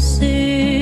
see.